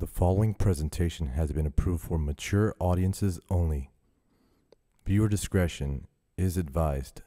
The following presentation has been approved for mature audiences only. Viewer discretion is advised.